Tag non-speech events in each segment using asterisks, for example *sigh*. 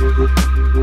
Thank you.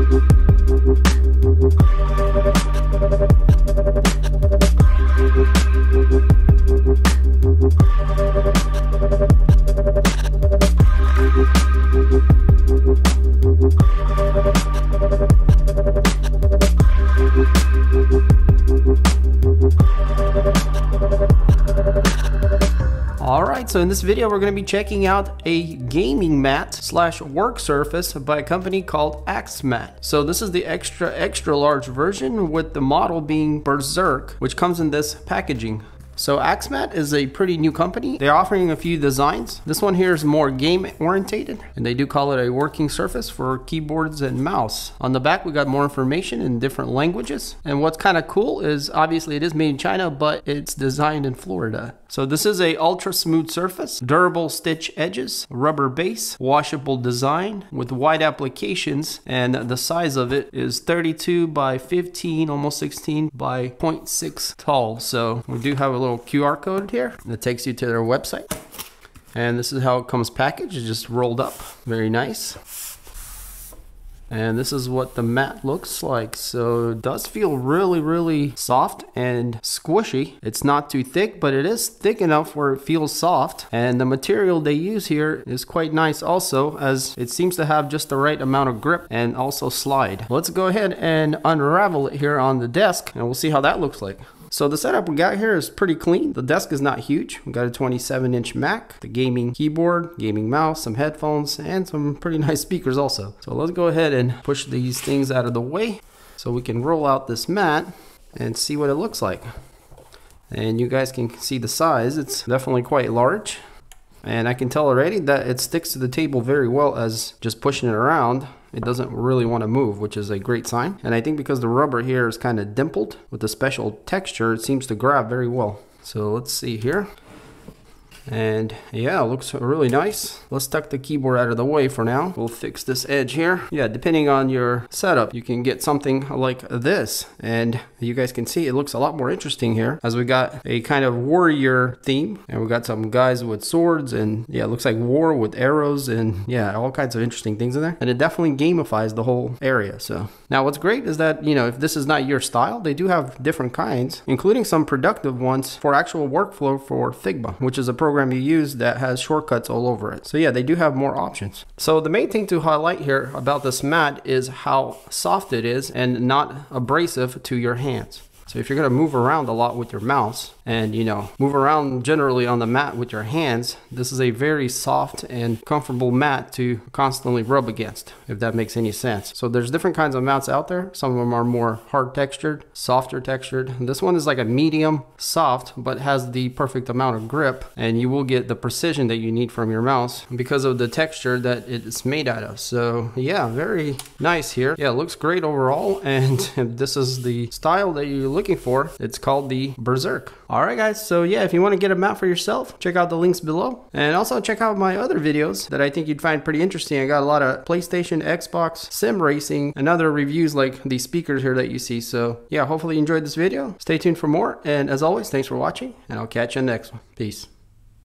So in this video we're going to be checking out a gaming mat slash work surface by a company called AxeMat. So this is the extra extra large version with the model being Berserk, which comes in this packaging. So AxeMat is a pretty new company. They're offering a few designs. This one here is more game orientated and they do call it a working surface for keyboards and mouse. On the back we got more information in different languages. And what's kind of cool is obviously it is made in China but it's designed in Florida. So this is a ultra smooth surface, durable stitch edges, rubber base, washable design with wide applications and the size of it is 32 by 15, almost 16 by 0.6 tall. So we do have a little little QR code here that takes you to their website. And this is how it comes packaged, it's just rolled up, very nice. And this is what the mat looks like. So it does feel really, really soft and squishy. It's not too thick, but it is thick enough where it feels soft. And the material they use here is quite nice also, as it seems to have just the right amount of grip and also slide. Let's go ahead and unravel it here on the desk and we'll see how that looks like. So the setup we got here is pretty clean. The desk is not huge. We got a 27 inch Mac, the gaming keyboard, gaming mouse, some headphones, and some pretty *laughs* nice speakers also. So let's go ahead and push these things out of the way so we can roll out this mat and see what it looks like. And you guys can see the size. It's definitely quite large. And I can tell already that it sticks to the table very well as just pushing it around it doesn't really want to move, which is a great sign. And I think because the rubber here is kind of dimpled with a special texture, it seems to grab very well. So let's see here. And yeah, looks really nice. Let's tuck the keyboard out of the way for now. We'll fix this edge here. Yeah, depending on your setup, you can get something like this. And you guys can see it looks a lot more interesting here as we got a kind of warrior theme. And we got some guys with swords and yeah, it looks like war with arrows and yeah, all kinds of interesting things in there. And it definitely gamifies the whole area. So now what's great is that, you know, if this is not your style, they do have different kinds, including some productive ones for actual workflow for Figma, which is a program program you use that has shortcuts all over it. So yeah, they do have more options. So the main thing to highlight here about this mat is how soft it is and not abrasive to your hands. So if you're gonna move around a lot with your mouse and you know, move around generally on the mat with your hands, this is a very soft and comfortable mat to constantly rub against, if that makes any sense. So there's different kinds of mats out there. Some of them are more hard textured, softer textured. This one is like a medium soft, but has the perfect amount of grip and you will get the precision that you need from your mouse because of the texture that it's made out of. So yeah, very nice here. Yeah, looks great overall. *laughs* And this is the style that you looking for, it's called the Berserk. All right, guys. So yeah, if you want to get a map for yourself, check out the links below. And also check out my other videos that I think you'd find pretty interesting. I got a lot of PlayStation, Xbox, sim racing, and other reviews like these speakers here that you see. So yeah, hopefully you enjoyed this video. Stay tuned for more. And as always, thanks for watching, and I'll catch you next one. Peace.